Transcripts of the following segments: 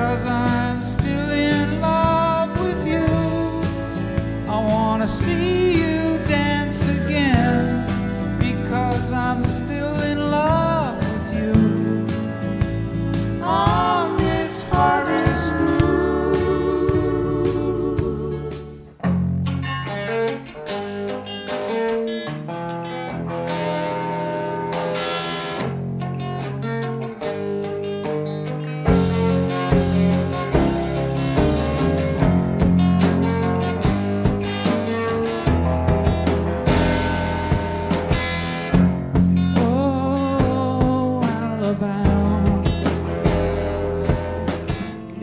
Cause I'm still in love with you. I wanna see you dance again.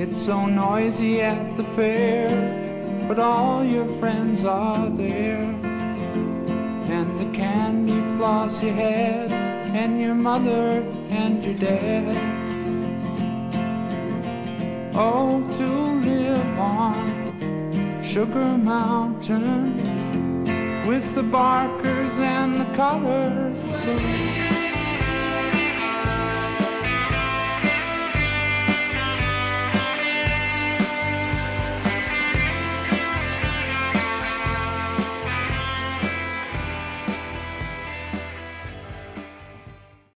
It's so noisy at the fair, but all your friends are there. And the candy floss you had, and your mother and your dad. Oh, to live on Sugar Mountain with the barkers and the colors.